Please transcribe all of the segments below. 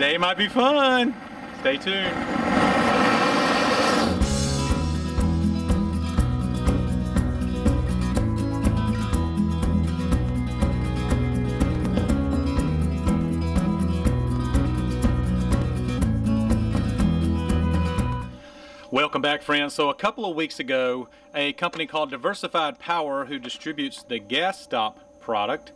Today might be fun. Stay tuned. Welcome back friends. So a couple of weeks ago, a company called Diversified Power who distributes the Gas Stop product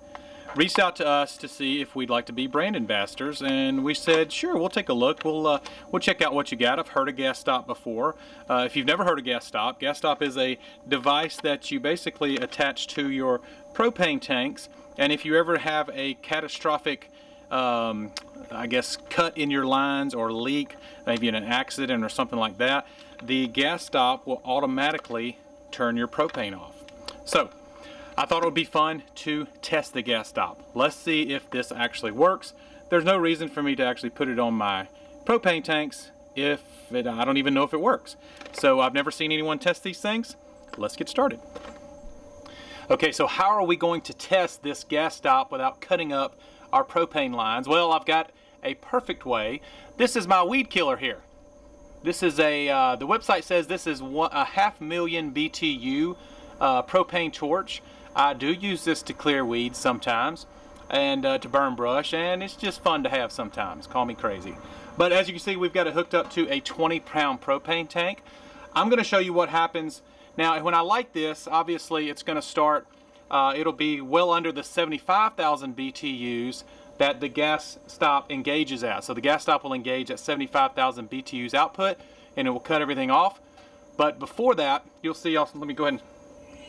reached out to us to see if we'd like to be brand ambassadors and we said sure we'll take a look. We'll uh, we'll check out what you got. I've heard of gas stop before. Uh, if you've never heard of gas stop gas stop is a device that you basically attach to your propane tanks and if you ever have a catastrophic um, I guess cut in your lines or leak maybe in an accident or something like that the gas stop will automatically turn your propane off. So I thought it would be fun to test the gas stop. Let's see if this actually works. There's no reason for me to actually put it on my propane tanks if it, I don't even know if it works. So I've never seen anyone test these things. Let's get started. Okay, so how are we going to test this gas stop without cutting up our propane lines? Well, I've got a perfect way. This is my weed killer here. This is a, uh, the website says this is one, a half million BTU uh, propane torch. I do use this to clear weeds sometimes and uh, to burn brush and it's just fun to have sometimes. Call me crazy. But as you can see we've got it hooked up to a 20 pound propane tank. I'm going to show you what happens. Now when I light this obviously it's going to start uh, it'll be well under the 75,000 BTUs that the gas stop engages at. So the gas stop will engage at 75,000 BTUs output and it will cut everything off. But before that, you'll see, also, let me go ahead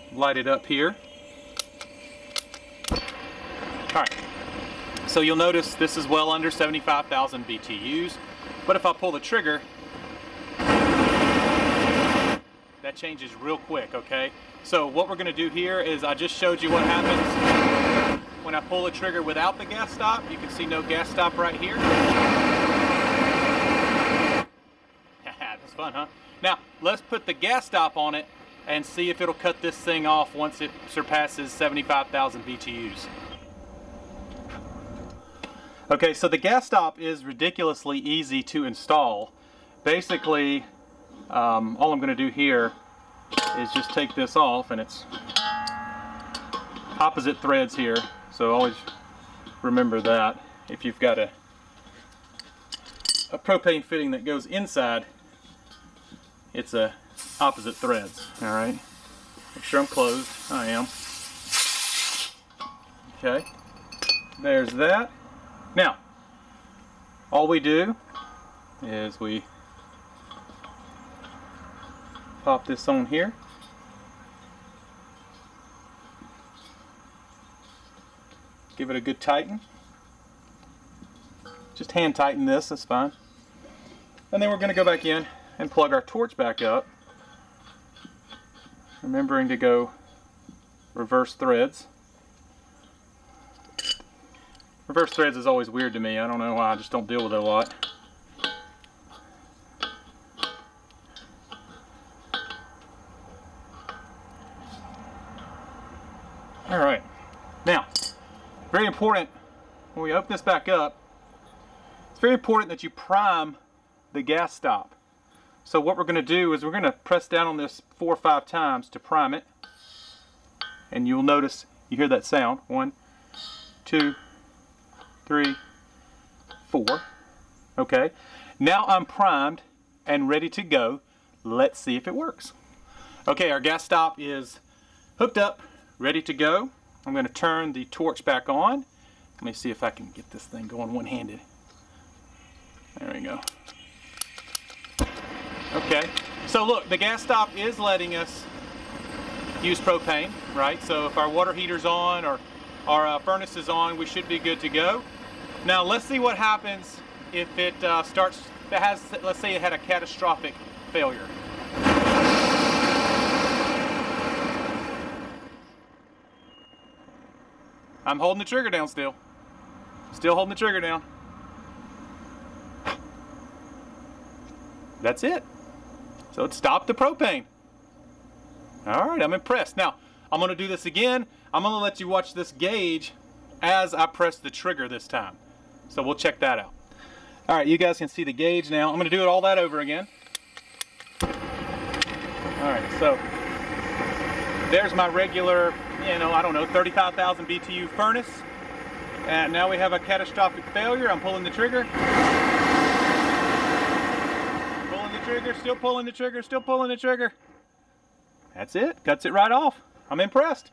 and light it up here. All right, so you'll notice this is well under 75,000 BTUs, but if I pull the trigger, that changes real quick, okay? So what we're gonna do here is I just showed you what happens when I pull the trigger without the gas stop. You can see no gas stop right here. That's fun, huh? Now, let's put the gas stop on it and see if it'll cut this thing off once it surpasses 75,000 BTUs. Okay, so the gas stop is ridiculously easy to install. Basically, um, all I'm going to do here is just take this off and it's opposite threads here. So always remember that if you've got a, a propane fitting that goes inside, it's a opposite threads, all right? Make sure I'm closed, I am. Okay, there's that. Now, all we do is we pop this on here. Give it a good tighten. Just hand tighten this, that's fine. And then we're going to go back in and plug our torch back up. Remembering to go reverse threads. Reverse threads is always weird to me. I don't know why. I just don't deal with it a lot. All right. Now, very important when we open this back up, it's very important that you prime the gas stop. So what we're going to do is we're going to press down on this four or five times to prime it. And you'll notice, you hear that sound. One, two, three, four. Okay, now I'm primed and ready to go. Let's see if it works. Okay, our gas stop is hooked up, ready to go. I'm going to turn the torch back on. Let me see if I can get this thing going one-handed. There we go. Okay, so look, the gas stop is letting us use propane, right? So if our water heater's on or our uh, furnace is on, we should be good to go. Now let's see what happens if it uh, starts, it has, let's say it had a catastrophic failure. I'm holding the trigger down still. Still holding the trigger down. That's it. So it stopped the propane. All right, I'm impressed. Now, I'm gonna do this again. I'm gonna let you watch this gauge as I press the trigger this time. So we'll check that out. All right, you guys can see the gauge now. I'm going to do it all that over again. All right, so there's my regular, you know, I don't know, 35,000 BTU furnace. And now we have a catastrophic failure. I'm pulling the trigger. Pulling the trigger, still pulling the trigger, still pulling the trigger. That's it, cuts it right off. I'm impressed.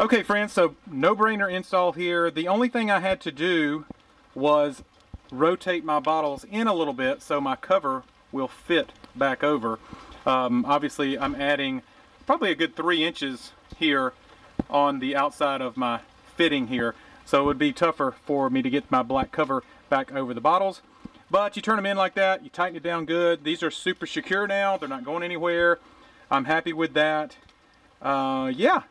Okay friends, so no-brainer install here. The only thing I had to do was rotate my bottles in a little bit so my cover will fit back over. Um, obviously I'm adding probably a good three inches here on the outside of my fitting here. So it would be tougher for me to get my black cover back over the bottles. But you turn them in like that, you tighten it down good. These are super secure now, they're not going anywhere. I'm happy with that. Uh, yeah,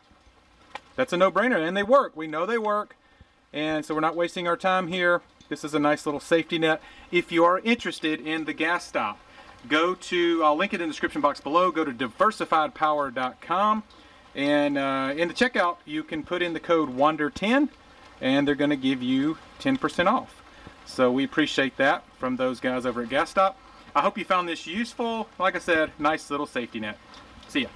that's a no-brainer and they work. We know they work. And so we're not wasting our time here. This is a nice little safety net. If you are interested in the gas stop go to I'll link it in the description box below. Go to diversifiedpower.com and uh, in the checkout you can put in the code WANDER10 and they're going to give you 10% off. So we appreciate that from those guys over at gas stop. I hope you found this useful. Like I said nice little safety net. See ya